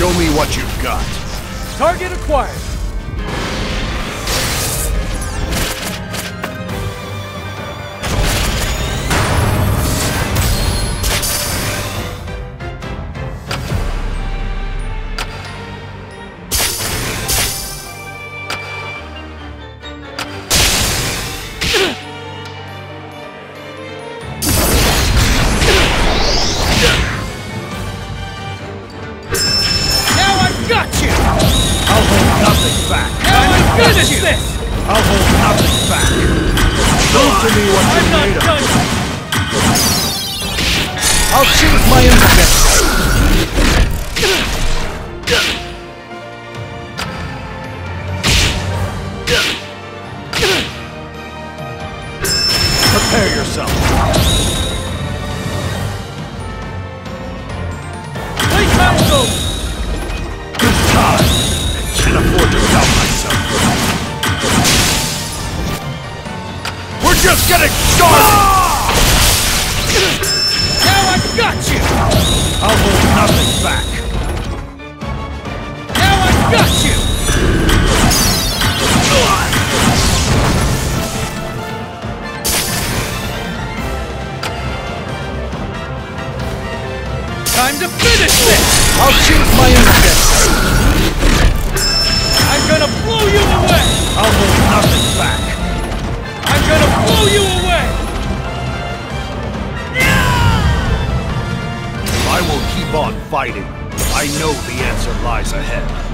Show me what you've got. Target acquired. Back. Prove to me what I'm made of. I'll choose my instinct. Prepare yourself. Just getting started. Now I've got you! I'll hold nothing back. Now I've got you! Time to finish this! I'll choose my instinct. on fighting. I know the answer lies ahead.